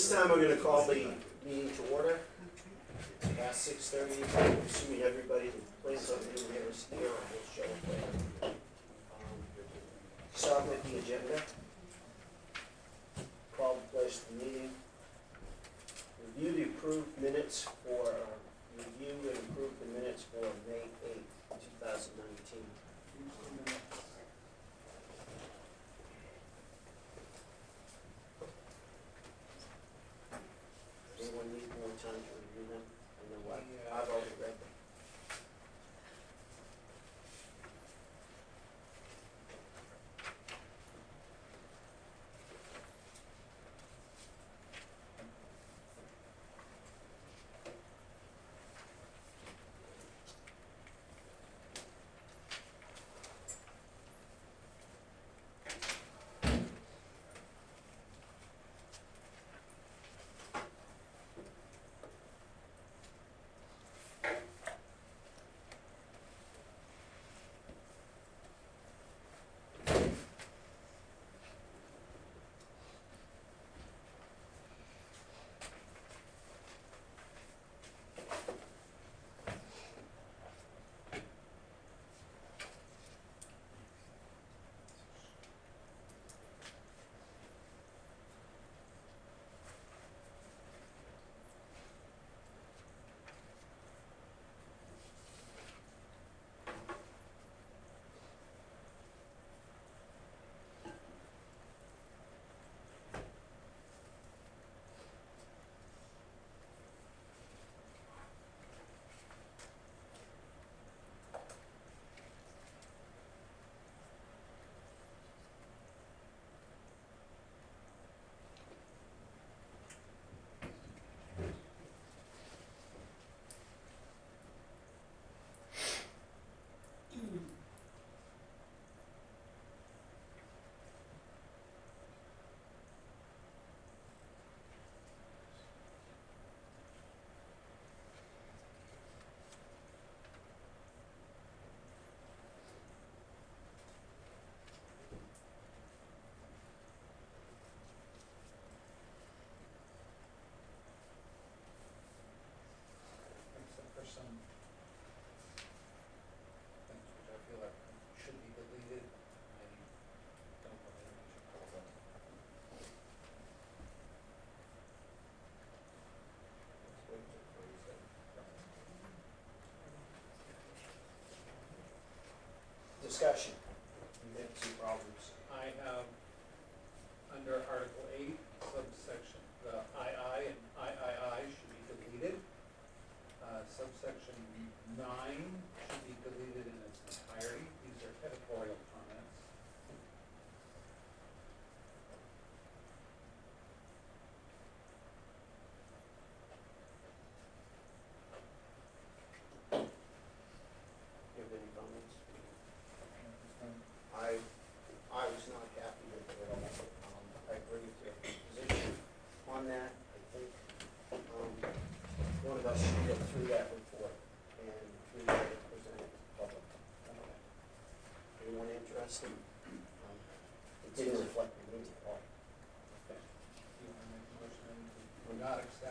this time I'm going to call the meeting to order. It's past 6.30, assuming everyone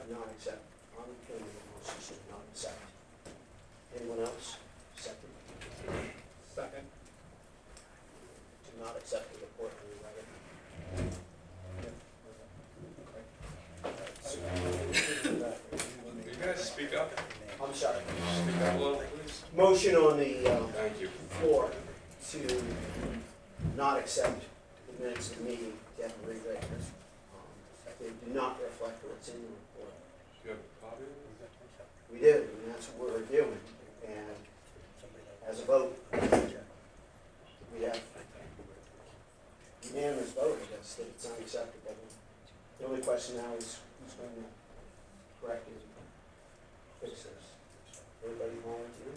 not accept. I'm going to make a motion not accept. Anyone else? Second. Second. To not accept the report in the You guys speak up. I'm sorry. Speak up a little. Motion on the um, floor to not accept the minutes of the meeting, definitely, um, they do not reflect what's in the we do, and that's what we're doing, and as a vote, we have unanimous vote, I guess, that it's unacceptable. The only question now is who's going to correct it, fix this? Everybody volunteer?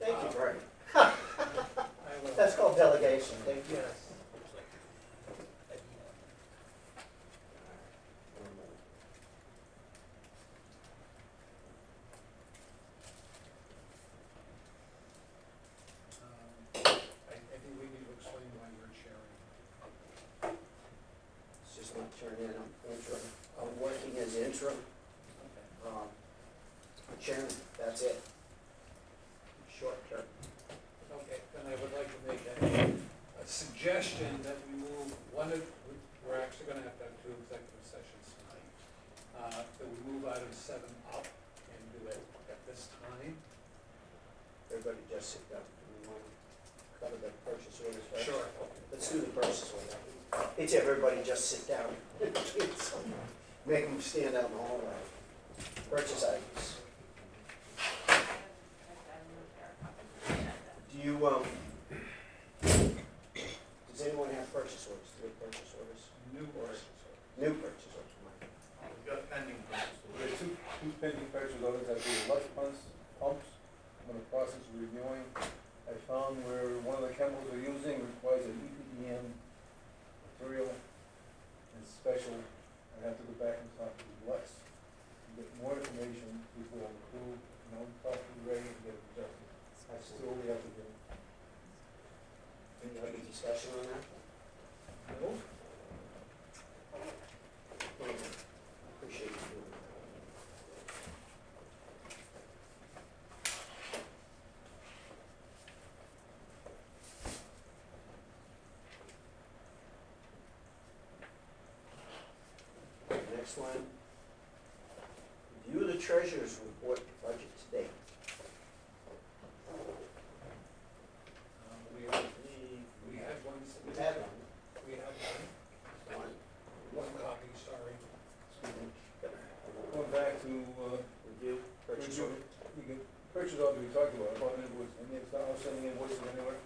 Thank you, Brady. That's called delegation, thank you. Yes. Um, I, I think we need to explain why you're chairing. It's just my turn in, I'm interim, I'm working as interim, Okay. um, chairman, that's it. Short term. Okay, then I would like to make a, a suggestion that we move, one of, we- we're actually gonna have to have two executive sessions tonight. Uh, that we move item seven up and do it at this time. Everybody just sit down, we want to cover the purchase orders first? Sure. Let's do the purchase order. It's everybody just sit down. Make them stand out in the hallway. Purchase items. Do you, um, does anyone have purchase orders, do we have purchase orders? New orders. New purchase orders, Mike. We've got pending purchase We have two, two pending purchase orders, that the electric pumps, pumps, I'm in the process of reviewing. I found where one of the chemicals we're using requires an EPDM material and special, I have to go back and talk to Lex to get more information before I approve, and I'll talk to Ray and get it adjusted. That's still have to do. Any other discussion on that? No? Appreciate you doing that. Next one. Review the treasurer's report budget to date. Um, we, we had one, We submitted. had one, we have one, one, one copy, sorry. excuse me. Going back to, uh, Review, purchase Review. order. you get, purchase order we talked about, about invoice, any outstanding invoices anywhere?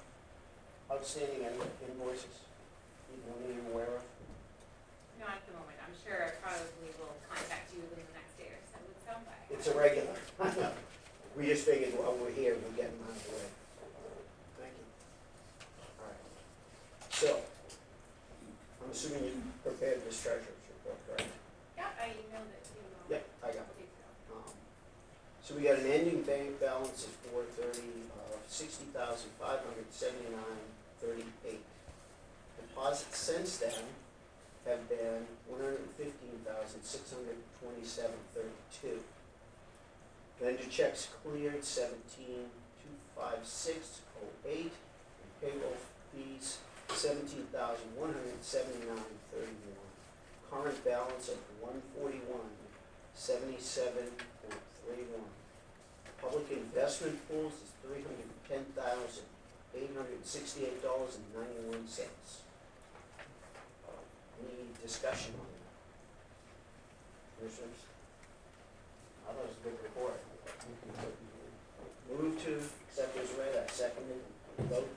Outstanding invoices, you don't even aware of? Not at the moment, I'm sure I probably will contact you within the next day or so with some, but. It's a regular. We just figured while we're here, we'll get them out of the way. Thank you. All right. So, I'm assuming you prepared this treasurer's report, correct? Yeah, I emailed it to you. um, Yep, I got a week ago. Um, So we got an ending bank balance of four thirty, of sixty thousand five hundred seventy-nine thirty-eight. Deposits since then have been one hundred fifteen thousand six hundred twenty-seven thirty-two. Vendor checks cleared seventeen two five six oh eight, and payroll fees seventeen thousand one hundred seventy-nine thirty-one. Current balance of one forty-one seventy-seven point three one. Public investment pools is three hundred ten thousand, eight hundred sixty-eight dollars and ninety-one cents. Uh, any discussion on that? Commissioners? I thought it was a good report. Move to accept as read, I second it, vote,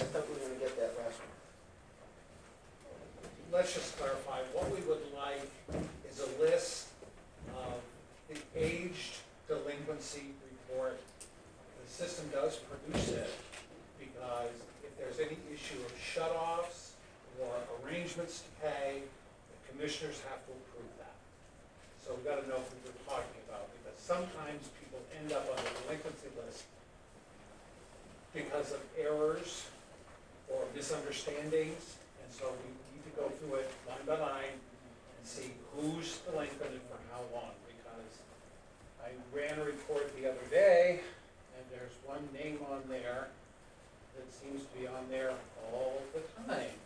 I thought we were gonna get that last one. Let's just clarify, what we would like is a list of the aged delinquency report. The system does produce it, because if there's any issue of shut-offs or arrangements to pay, the commissioners have to approve that. So we've gotta know who we're talking about, because sometimes people end up on the delinquency list because of errors or misunderstandings, and so we need to go through it line by line and see who's delinquent and for how long, because I ran a report the other day, and there's one name on there that seems to be on there all the time.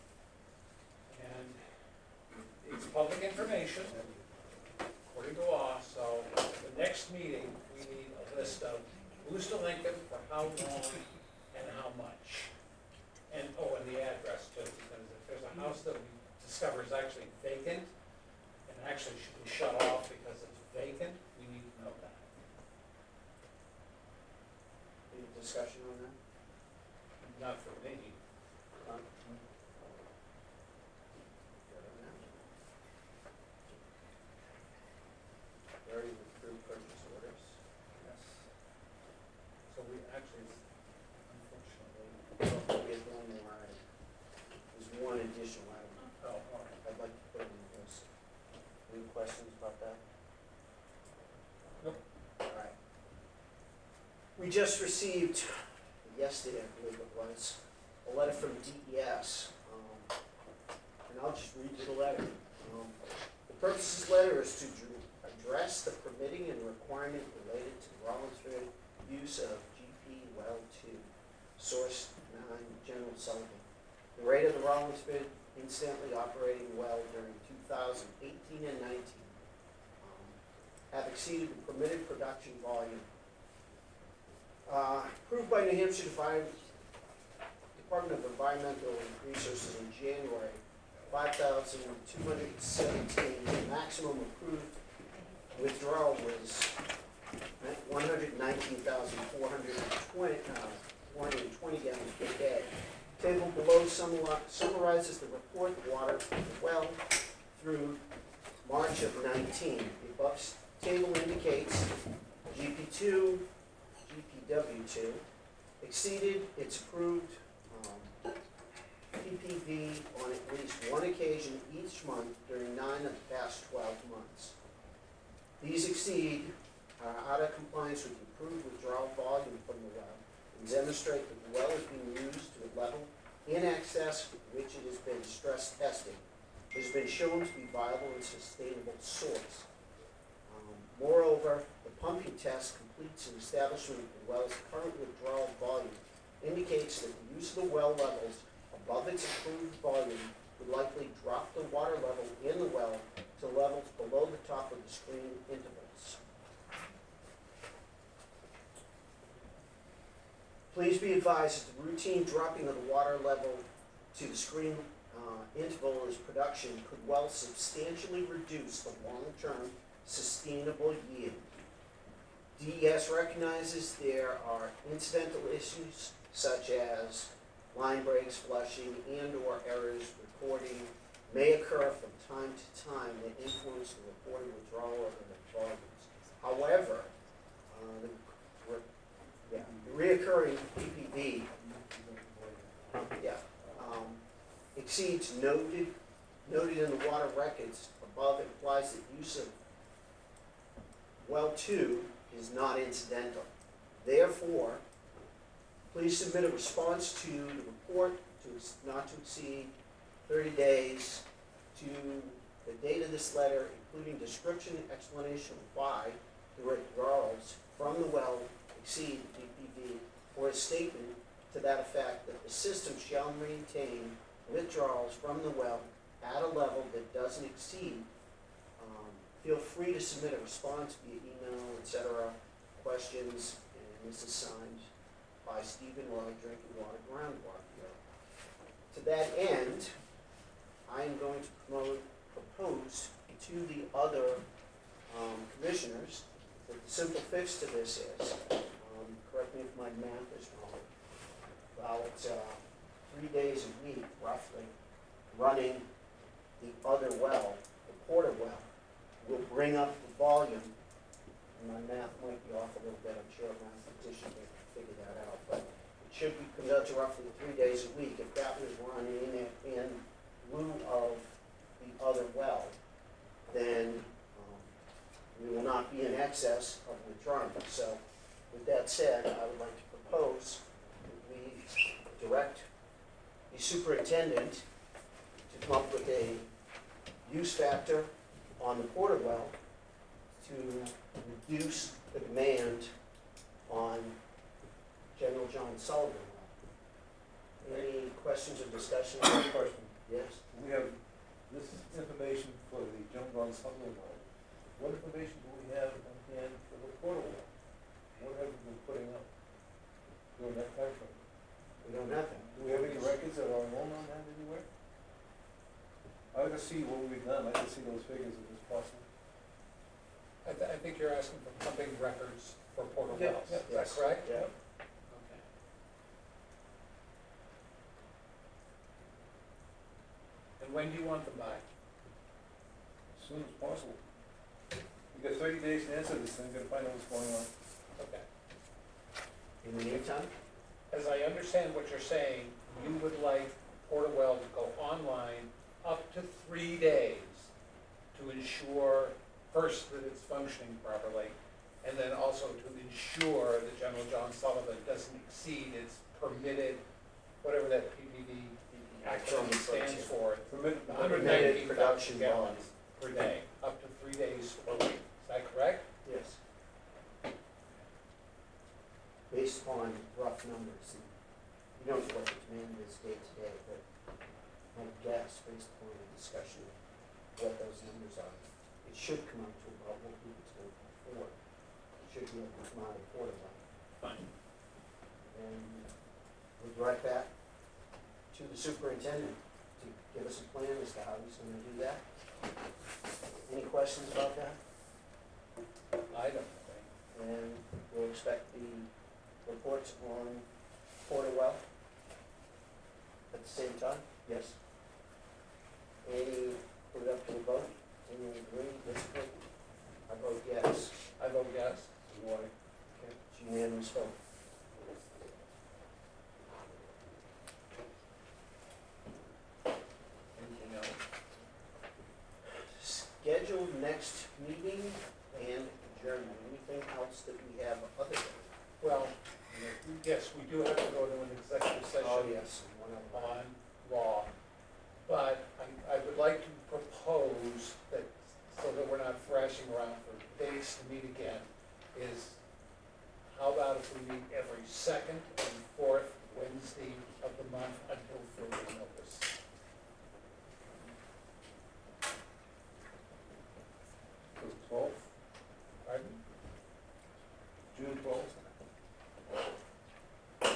And it's public information, according to law, so the next meeting, we need a list of who's delinquent, for how long, and how much. And, oh, and the address too, because if there's a house that we discover is actually vacant, and actually should be shut off because it's vacant, we need to know that. Any discussion on that? Not for me. Huh? Good on that. Very approved purchase orders. Yes. So we actually, unfortunately, Well, we have one more item. There's one additional item oh, all right. I'd like to put on the list. Any questions about that? Nope. All right. We just received, yesterday, I believe it was, a letter from DES. um, And I'll just read you the letter. Um, The purpose of this letter is to address the permitting and requirement related to Rollinsford use of GP Well Two, Source Nine, General Sullivan. The rate of the Rollinsford incidentally operating well during two thousand eighteen and nineteen um, have exceeded the permitted production volume. Uh, Approved by New Hampshire Department of Environmental Resources in January, five thousand two hundred seventeen, the maximum approved withdrawal was one hundred nineteen thousand four hundred twenty, uh, gallons per day. Table below summarizes the report water well through March of nineteen. The above table indicates GP two, GPW two exceeded its approved, um, PPV on at least one occasion each month during nine of the past twelve months. These exceed are out of compliance with the approved withdrawal volume from the well and demonstrate that the well is being used to a level in excess which it has been stress tested. It has been shown to be viable and sustainable source. Um, Moreover, the pumping test completes an establishment of the well's current withdrawal volume indicates that the use of the well levels above its approved volume would likely drop the water level in the well to levels below the top of the screen intervals. Please be advised that the routine dropping of the water level to the screen uh, interval as production could well substantially reduce the long-term sustainable yield. DES recognizes there are incidental issues such as line breaks, flushing, and/or errors recording may occur from time to time that influence the reported withdrawal of the volumes. However, uh, the, yeah, the reoccurring PPV, yeah, um, exceeds noted, noted in the water records above implies that use of well two is not incidental. Therefore, please submit a response to the report to, not to exceed thirty days to The date of this letter, including description and explanation why the withdrawals from the well exceed PPV, or a statement to that effect that the system shall maintain withdrawals from the well at a level that doesn't exceed, feel free to submit a response via email, et cetera, questions, and this is signed by Stephen Roy, Drinking Water Groundwater. To that end, I am going to promote, propose to the other um, commissioners that the simple fix to this is, um, correct me if my math is wrong, about uh, three days a week roughly, running the other well, the Porter well, will bring up the volume. And my math might be off a little bit, I'm sure a mathematician can figure that out, but it should be conducted roughly three days a week. If that was running in, in lieu of the other well, then um, we will not be in excess of withdrawing. So with that said, I would like to propose that we direct the superintendent to come up with a use factor on the porter well to reduce the demand on General John Sullivan. Any questions or discussion? Question, Yes? we have this information for the jump on Sutherland well. What information do we have on hand for the Porter well? What have we been putting up during that time frame? We don't have that. Do we have any records that are known on that anywhere? I'd like to see what we've done, I'd like to see those figures if it's possible. I, th- I think you're asking for pumping records for Porter Yeah, Wells, yeah. is that Yes. correct? Yeah. Okay. And when do you want them by? As soon as possible. You got thirty days to answer this thing, gotta find out what's going on. Okay. In the meantime? As I understand what you're saying, you would like Porter Well to go online up to three days to ensure, first, that it's functioning properly, and then also to ensure that General John Sullivan doesn't exceed its permitted, whatever that PPV actually stands for, Permitted production gallons per day, up to three days per week. Is that correct? Yes. Based on rough numbers, you don't know what the demand is day to day, my guess, based upon the discussion of what those numbers are, it should come out to about what we were told before. It should be able to come out of one. Fine. And we'll direct that to the superintendent to give us a plan as to how he's gonna do that. Any questions about that? I don't think. And we'll expect the reports on Porter Well at the same time? Yes. Any, put it up to a vote? Any agree, disagree? I vote yes. I vote yes. Water. Okay. It's unanimous vote. Anything else? Scheduled next meeting and adjournment. Anything else that we have other than? Well, yes, we do have to go to an executive oh, session. Oh, yes, and one other. on law. But I, I would like to propose that, so that we're not thrashing around for dates to meet again, is how about if we meet every second and fourth Wednesday of the month until further notice? The twelfth, Pardon? June twelfth?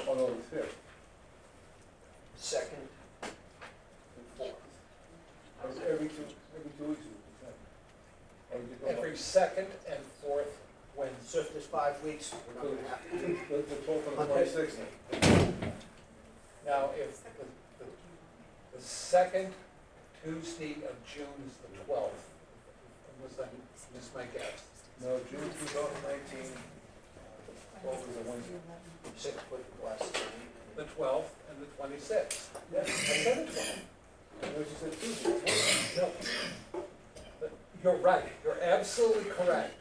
Oh, no, the fifth. Second and fourth. Every two, every two weeks, is the thing. Or you go Every like- second and fourth when if there's five weeks, we're not gonna have to. The, the twelfth and the Okay. twenty-sixth. Now, if the, the, the second Tuesday of June is the twelfth, was I, miss my guess? No, June two thousand nineteen, twelfth is a Wednesday. Six foot plus. The twelfth and the twenty-sixth. Yes, I said it wrong. I know you said Tuesday. No. You're right. You're absolutely correct.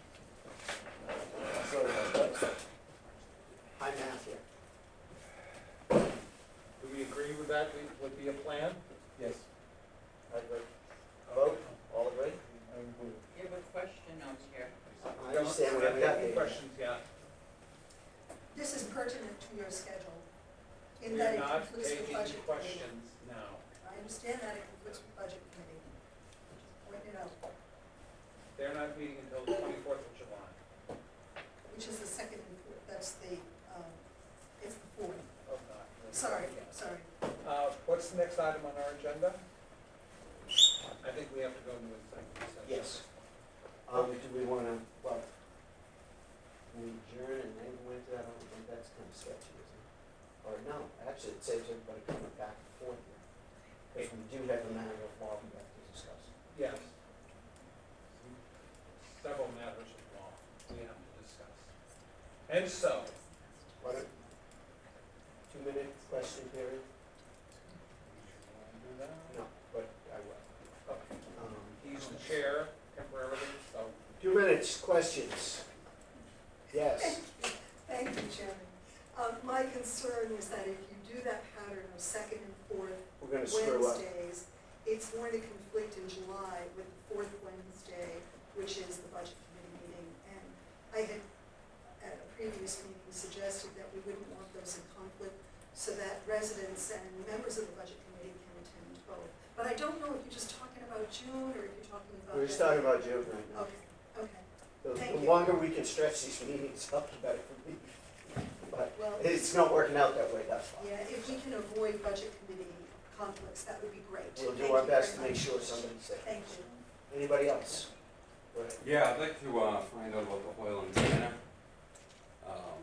So, I'm out. Do we agree with that It would be a plan? Yes. I agree. Vote, all agree? I agree. You have a question out here. I understand We have Any questions yet? This is pertinent to your schedule, in that We're it not concludes the taking budget meeting. now. I understand that it They're not meeting until the twenty-fourth of July. which is the second and fourth, that's the, um, it's the fourth. of that. Sorry, sorry. Uh, what's the next item on our agenda? I think we have to go into executive session. Yes. Um, do we wanna, well, we adjourn and then go into that, I don't think that's kind of sketchy, is it? Or no, actually, it saves everybody coming back and forth here. Because we do have a matter of law we have to discuss. Yes. Several matters of law we have to discuss. And so, What, two minute question period? you wanna do that? No, but I will. Okay. Um, He's the chair temporarily, so Two minutes, questions? Yes. Thank you, Chairman. Um, my concern is that if you do that pattern of second and fourth We're gonna screw up. Wednesdays, it's going to conflict in July with the fourth Wednesday, which is the budget committee meeting. And I had, at a previous meeting, suggested that we wouldn't want those in conflict so that residents and members of the budget committee can attend both. But I don't know if you're just talking about June or if you're talking about. We're just talking about June right now. Okay, okay. The- Thank The you. longer we can stretch these meetings up, the better for me. But Well, it's not working out that way, that's fine. yeah, if we can avoid budget committee conflicts, that would be great. We'll Thank do our best to make sure somebody's safe. Thank you. Anybody else? Yeah, I'd like to, uh, find out about the Hoyle and Tanner, um,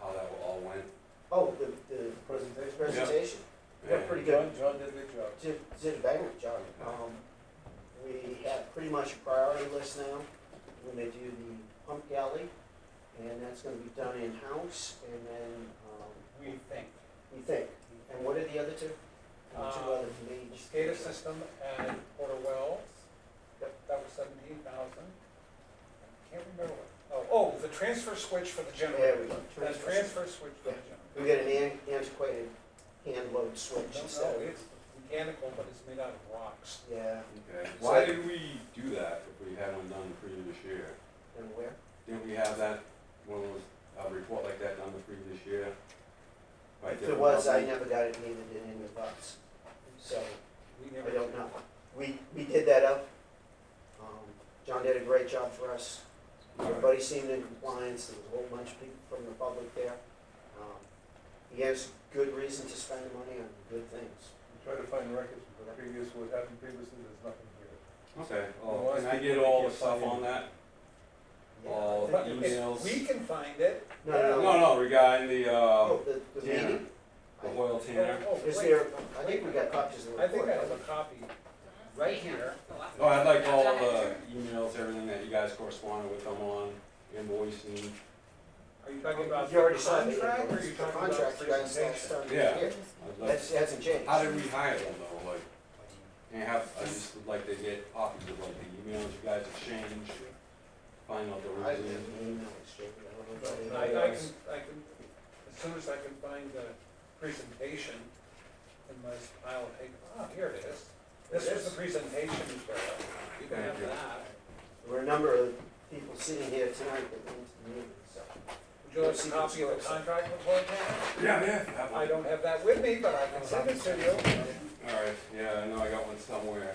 how that all went. Oh, the, the Presentation? presentation. Yeah, And- pretty good. John, John did a good job. Did, did a bang up job. Um, we have pretty much a priority list now. We're gonna do the pump galley, and that's gonna be done in-house, and then, um, we think. we think. And what are the other two? The two Uh, other major. SCADA system and Porter Wells, Yep. that was seventeen thousand. Can't remember what, oh, the transfer switch for the There generator. we go. The Transfer. transfer switch for the We generator. got an an- antiquated hand load switch No, instead no, of, it's mechanical, but it's made out of rocks. yeah, Okay, why did we do that if we had one done the previous year? and where? Didn't we have that, one was, a report like that done the previous year? By If there different was, I company? never got it, neither did any of us. So, We I don't know. We, we did that up. Um, John did a great job for us. All right. Everybody seemed in compliance, there was a whole bunch of people from the public there. Um, He has good reason to spend the money on good things. We try to find records for the previous, what happened previously, there's nothing here. Okay, Well, well, can I get all the stuff on that? Yeah. All the But if emails? we can find it. No, no, No, no, regarding the, uh, Oh, the, the Tanner. meeting? the Hoyle Tanner. Oh, oh, Is wait. there, I think we got copies of the I think report. I have a copy right here. Oh, I'd like all the emails, everything that you guys corresponded with them on, invoicing. Are you talking about You the already saw the contract or are you The talking about contract, you guys presentation? started Yeah. here. I'd like- That's, hasn't changed. How did we hire them though, like, and have, I just would like to get copies of like the emails you guys exchanged, find out the I didn't reason. email exchange, I don't know about I, anybody else. can, I can, as soon as I can find the presentation in my pile of paper, ah, here it is. This was the presentation, Carol. You can have Thank you. that. There were a number of people sitting here tonight that went to the meeting, so. Would you like a copy of the contract report, Tanner? Yeah, yeah. I don't have that with me, but I can send it to you. Alright, yeah, I know I got one somewhere.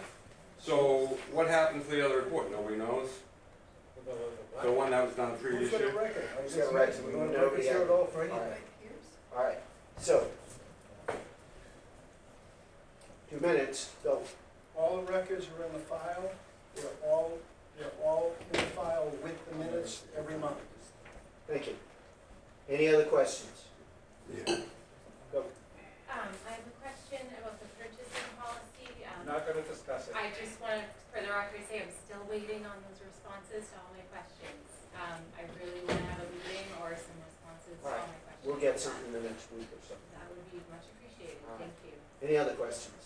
So, what happened to the other report, nobody knows? The- the- The one that was done Who's previous got a year? record? I was Who's got a just record? asking, we don't have Nobody records here had- at all for All anything. right. Right, All right, so. Two minutes, go. All the records are in the file, they're all, they're all in the file with the minutes every month. Thank you. Any other questions? Yeah. Go. Um, I have a question about the purchasing policy. Um, Not gonna discuss it. I just wanted, for the record, to say I'm still waiting on those responses to all my questions. Um, I really wanna have a meeting or some responses to all my questions. We'll get something in the next week or so. That would be much appreciated, All right. thank you. Any other questions?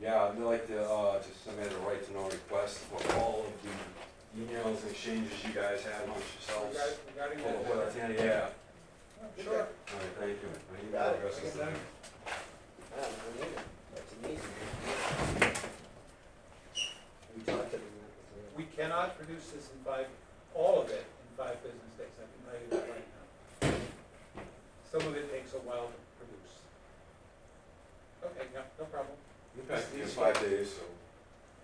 Yeah, I'd like to, uh, just submit a right to know request for all of the emails and exchanges you guys had amongst yourselves. Regard- Regarding For the that. Hoyle Tanner, yeah. Sure. Alright, thank you. My email Got it. address is there. I don't know, neither. That's an. We talked to them. We cannot produce this in five, all of it in five business days, I can tell you that right now. Some of it takes a while to produce. Okay, no, no problem. Okay, in five days, so,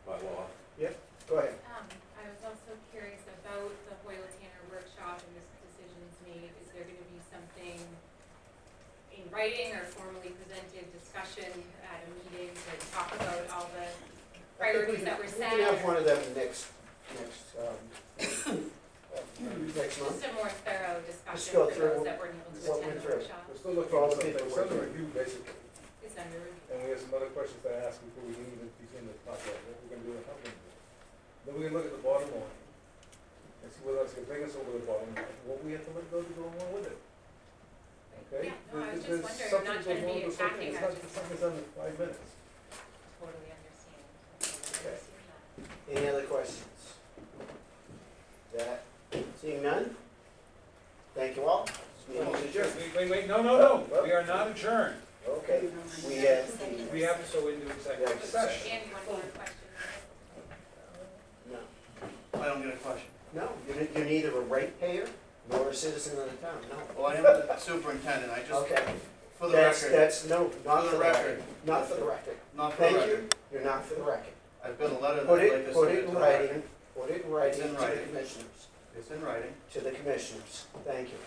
by law. Yep, Go ahead. Um, I was also curious about the Hoyle Tanner workshop and this decisions made. Is there gonna be something in writing or formally presented discussion at a meeting to talk about all the priorities that were set? We can have one of them next, next, um, next month. Just a more thorough discussion for those that weren't able to attend the workshop. We're still looking For all the people it's under review basically, It's under review. And we have some other questions to ask before we can even begin to talk about what we're gonna do and how we're gonna do it. Then we can look at the bottom line, and see whether it's gonna bring us over the bottom line, what we have to let go to go along with it, okay? Yeah, no, I was There- just there's wondering, I'm not trying to be wrong with attacking, It's not, just it's not gonna done five minutes. totally understand. Totally Okay. understand. Any other questions? That, seeing none? Thank you all. This meeting is adjourned. Wait, wait, wait, no, no, no, we are not adjourned. Okay, we have, We have to go into executive Yeah. session. Andy, one more question. no, I don't get a question. no, you're, you're neither a ratepayer nor a citizen of the town, no. Well, I am the superintendent, I just, Okay, for the that's, record, that's, no, not For for the the record, record. not for the record. not for the Thank record. you, you're not for the record. I've got a letter that Put I'd like it, to put submit it to in the writing, put it in writing to the writing. commissioners, It's in writing. to the commissioners, thank you.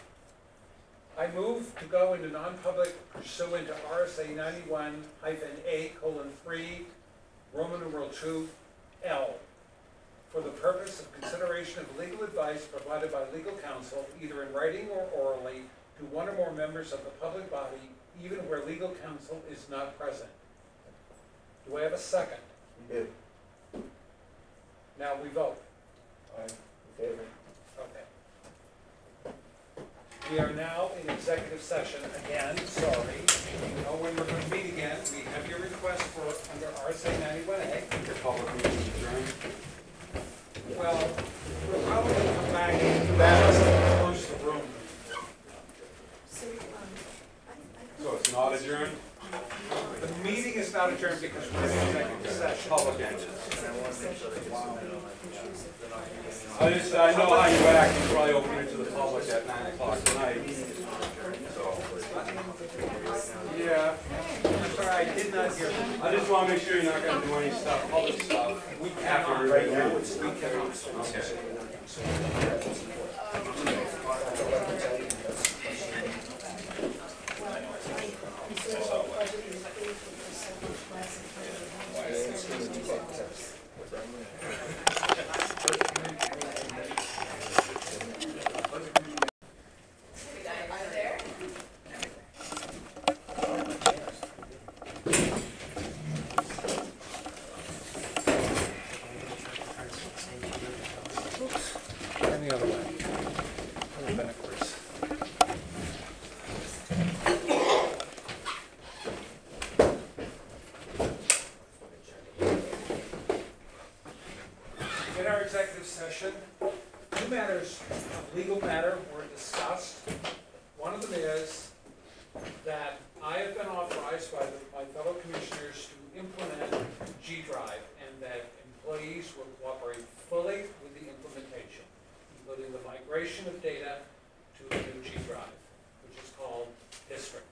I move to go into non-public pursuant to RSA ninety-one hyphen A colon three, Roman numeral two, L, for the purpose of consideration of legal advice provided by legal counsel, either in writing or orally, to one or more members of the public body, even where legal counsel is not present. Do I have a second? You do, Now we vote. Aye. in favor? Okay. We are now in executive session again, sorry. You know when we're going to meet again. We have your request for under RSA ninety-one A. Your public meeting adjourned. Well, we'll probably come back and close the room. So, um, I, I. So it's not adjourned? The meeting is not adjourned because we're in executive session. Public ended. I I just, I know how you act, you probably open it to the public at nine o'clock tonight. Yeah, I'm sorry, I did not hear. I just wanna make sure you're not gonna do any stuff, public stuff. We cannot. Right now, We cannot. Okay. Turn the other way. Turn backwards. In our executive session, two matters of legal matter were discussed. One of them is that I have been authorized by the- my fellow commissioners to implement G Drive and that employees will cooperate fully with the implementation, including the migration of data to the new G Drive, which is called District.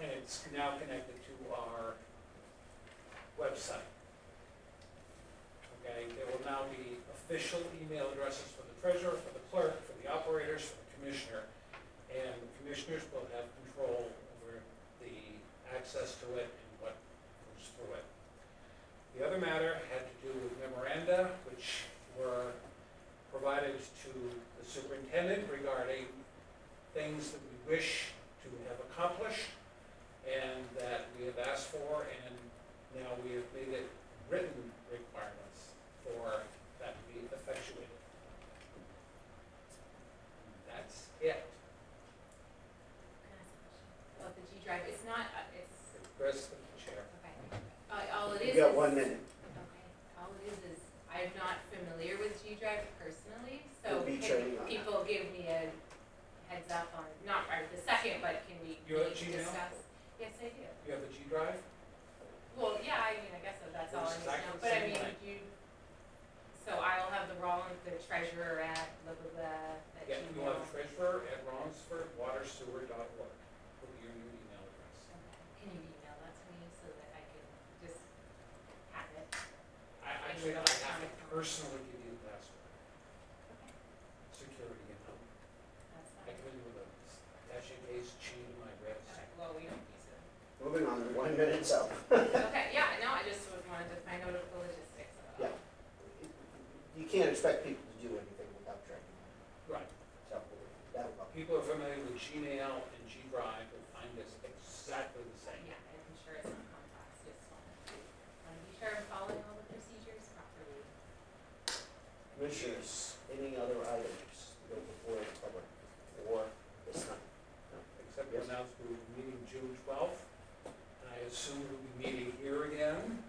And it's now connected to our website. Okay, there will now be official email addresses for the treasurer, for the clerk, for the operators, for the commissioner. And the commissioners will have control over the access to it and what goes through it. The other matter had to do with memoranda, which were provided to the superintendent regarding things that we wish to have accomplished and that we have asked for, and now we have made it written requirements for that to be effectuated. That's it. About the G drive, it's not, uh, it's, The rest of the chair. okay, uh, all it is You got is- one minute. Okay, all it is is, I'm not familiar with G Drive personally, so We'll People give me a heads up on, not right the second, but can we You have maybe Gmail? discuss? Yes, I do. You have a G drive? Well, yeah, I mean, I guess so, that's all I need to know, but I mean, you, so I'll have the Rollins, the treasurer at blah, blah, blah, at Yeah, you Gmail. treasurer at rollinsfordwatersewer.org for your new email address. Okay. Can you email that to me so that I can just have it? I actually, I have it personally one minute, so. Okay, yeah, no, I just was wanted to find out the logistics of it all. Yeah. You can't expect people to do anything without training, Right. so that will. People are familiar with Gmail and G Drive will find this exactly the same. Yeah, I'm sure it's not complex, just want to, want to be sure I'm following all the procedures properly. Commissioners, any other items to go before the public or this night? Except to announce we're meeting June twelfth, and I assume we'll be meeting here again.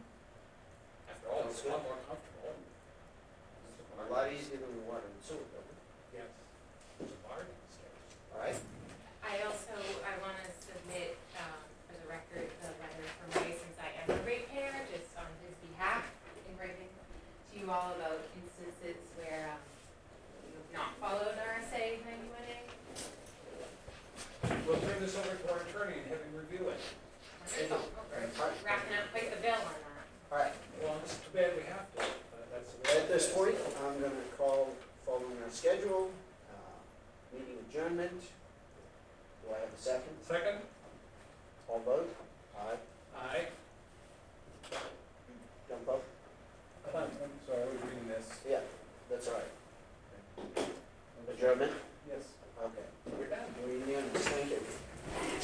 After all, it's a lot more comfortable. A lot easier than the water and sewer building. Yes, there's a bar downstairs. All right? I also, I want to submit, um, for the record, the letter from Ray, since I am a ratepayer, just on his behalf, in writing to you all about instances where, um, you have not followed RSA ninety-one A. We'll turn this over to our attorney and have him review it. Wonderful, we're wrapping up quite the bill on that. All right. Well, it's too bad we have to, but that's the way. At this point, I'm gonna call, following our schedule, uh, meeting adjournment. Do I have a second? Second, All vote? Aye. aye. Jump up? I'm sorry, I was reading this. Yeah, that's all right. Adjournment? Yes. Okay. We're done. We're unanimous, thank you.